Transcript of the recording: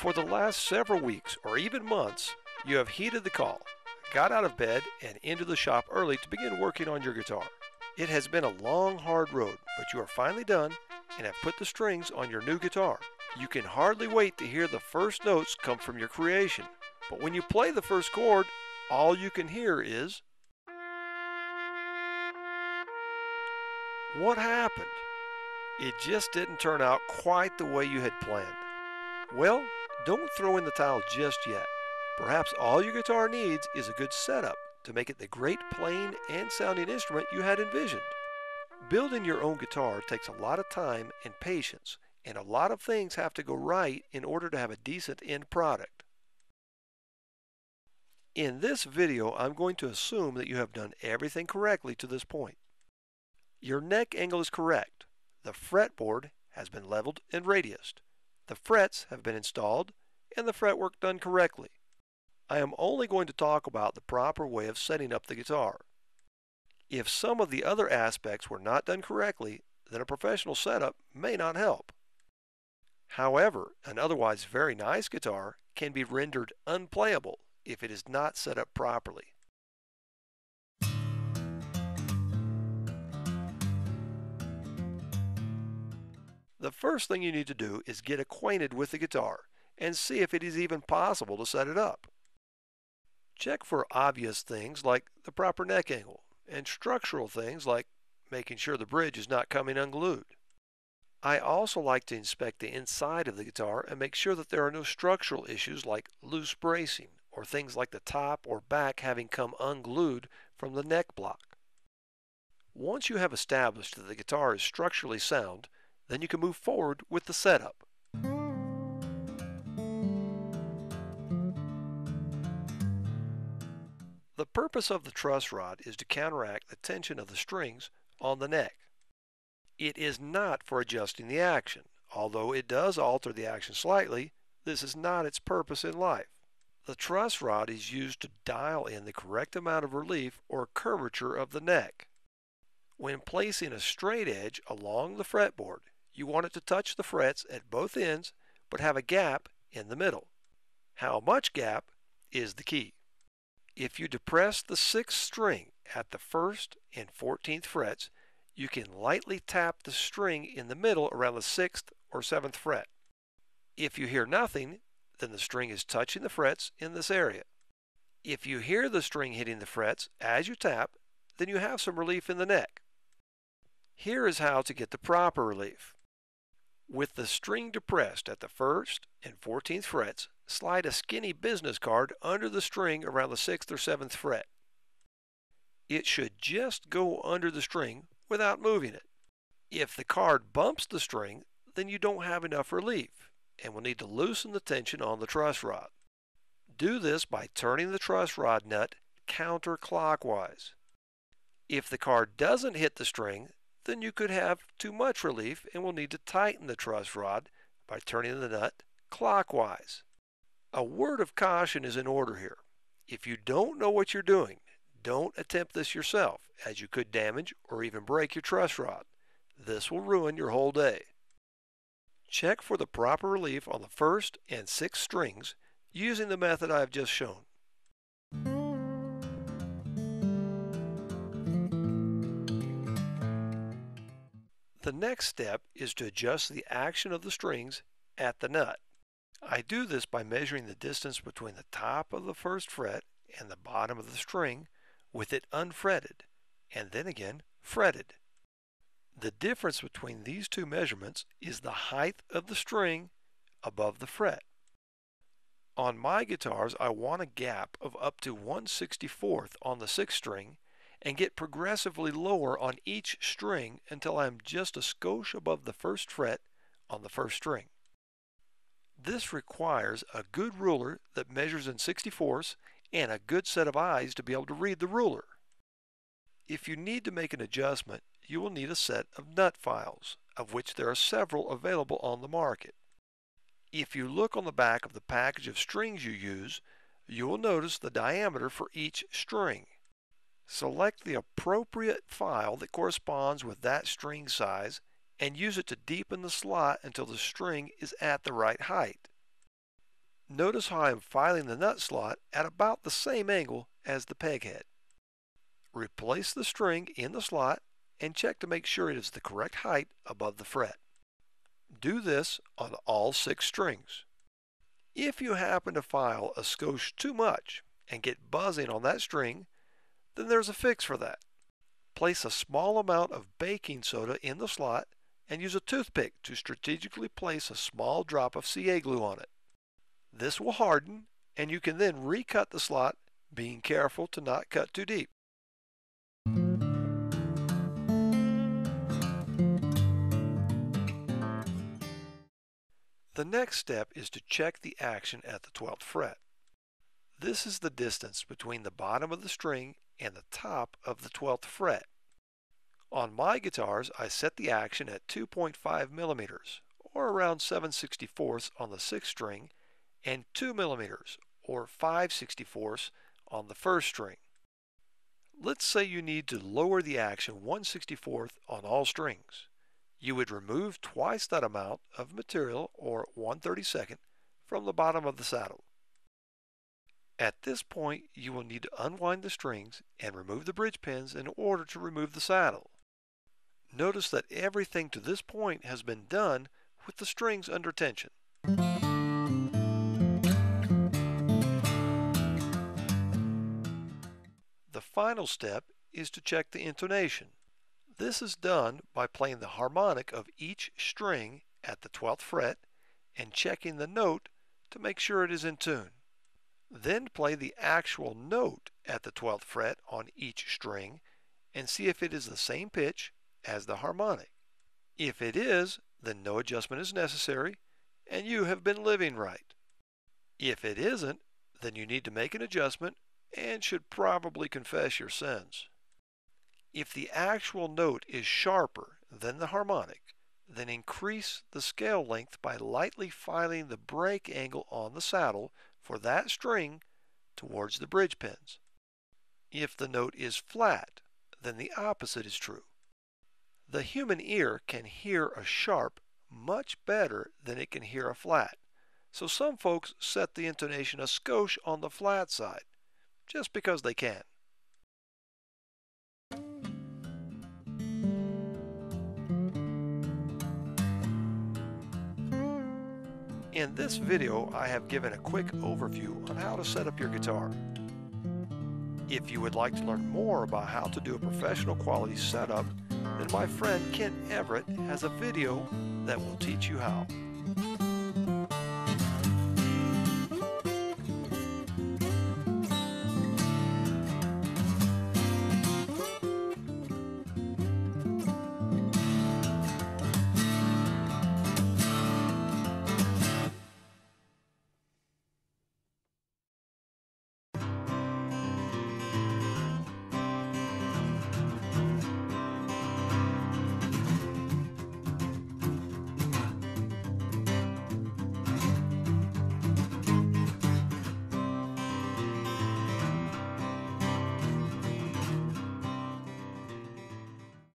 For the last several weeks or even months, you have heeded the call, got out of bed and into the shop early to begin working on your guitar. It has been a long, hard road, but you are finally done and have put the strings on your new guitar. You can hardly wait to hear the first notes come from your creation. But when you play the first chord, all you can hear is. What happened? It just didn't turn out quite the way you had planned. Well, don't throw in the towel just yet. Perhaps all your guitar needs is a good setup to make it the great playing and sounding instrument you had envisioned. Building your own guitar takes a lot of time and patience, and a lot of things have to go right in order to have a decent end product. In this video, I'm going to assume that you have done everything correctly to this point. Your neck angle is correct. The fretboard has been leveled and radiused. The frets have been installed and the fretwork done correctly. I am only going to talk about the proper way of setting up the guitar. If some of the other aspects were not done correctly, then a professional setup may not help. However, an otherwise very nice guitar can be rendered unplayable if it is not set up properly. The first thing you need to do is get acquainted with the guitar and see if it is even possible to set it up. Check for obvious things like the proper neck angle and structural things like making sure the bridge is not coming unglued. I also like to inspect the inside of the guitar and make sure that there are no structural issues like loose bracing or things like the top or back having come unglued from the neck block. Once you have established that the guitar is structurally sound, then you can move forward with the setup. The purpose of the truss rod is to counteract the tension of the strings on the neck. It is not for adjusting the action. Although it does alter the action slightly, this is not its purpose in life. The truss rod is used to dial in the correct amount of relief or curvature of the neck. When placing a straight edge along the fretboard, you want it to touch the frets at both ends but have a gap in the middle. How much gap is the key. If you depress the sixth string at the first and 14th frets, you can lightly tap the string in the middle around the 6th or 7th fret. If you hear nothing, then the string is touching the frets in this area. If you hear the string hitting the frets as you tap, then you have some relief in the neck. Here is how to get the proper relief. With the string depressed at the 1st and 14th frets, slide a skinny business card under the string around the 6th or 7th fret. It should just go under the string without moving it. If the card bumps the string, then you don't have enough relief and will need to loosen the tension on the truss rod. Do this by turning the truss rod nut counterclockwise. If the card doesn't hit the string, then you could have too much relief and will need to tighten the truss rod by turning the nut clockwise. A word of caution is in order here. If you don't know what you're doing, don't attempt this yourself, as you could damage or even break your truss rod. This will ruin your whole day. Check for the proper relief on the first and sixth strings using the method I have just shown. The next step is to adjust the action of the strings at the nut. I do this by measuring the distance between the top of the first fret and the bottom of the string with it unfretted, and then again fretted. The difference between these two measurements is the height of the string above the fret. On my guitars, I want a gap of up to 1 64th on the 6th string and get progressively lower on each string until I am just a skosh above the first fret on the first string. This requires a good ruler that measures in 64ths and a good set of eyes to be able to read the ruler. If you need to make an adjustment, you will need a set of nut files, of which there are several available on the market. If you look on the back of the package of strings you use, you will notice the diameter for each string. Select the appropriate file that corresponds with that string size and use it to deepen the slot until the string is at the right height. Notice how I am filing the nut slot at about the same angle as the peg head. Replace the string in the slot and check to make sure it is the correct height above the fret. Do this on all six strings. If you happen to file a skosh too much and get buzzing on that string, then there's a fix for that. Place a small amount of baking soda in the slot and use a toothpick to strategically place a small drop of CA glue on it. This will harden and you can then recut the slot, being careful to not cut too deep. The next step is to check the action at the 12th fret. This is the distance between the bottom of the string and the top of the 12th fret. On my guitars, I set the action at 2.5 millimeters, or around 7 64ths on the 6th string, and 2 millimeters, or 5 64ths on the 1st string. Let's say you need to lower the action 1 64th on all strings you would remove twice that amount of material, or 132nd, from the bottom of the saddle. At this point, you will need to unwind the strings and remove the bridge pins in order to remove the saddle. Notice that everything to this point has been done with the strings under tension. The final step is to check the intonation. This is done by playing the harmonic of each string at the 12th fret and checking the note to make sure it is in tune. Then play the actual note at the 12th fret on each string and see if it is the same pitch as the harmonic. If it is, then no adjustment is necessary and you have been living right. If it isn't, then you need to make an adjustment and should probably confess your sins. If the actual note is sharper than the harmonic, then increase the scale length by lightly filing the break angle on the saddle for that string towards the bridge pins. If the note is flat, then the opposite is true. The human ear can hear a sharp much better than it can hear a flat, so some folks set the intonation a skosh on the flat side, just because they can. In this video, I have given a quick overview on how to set up your guitar. If you would like to learn more about how to do a professional quality setup, then my friend Kent Everett has a video that will teach you how.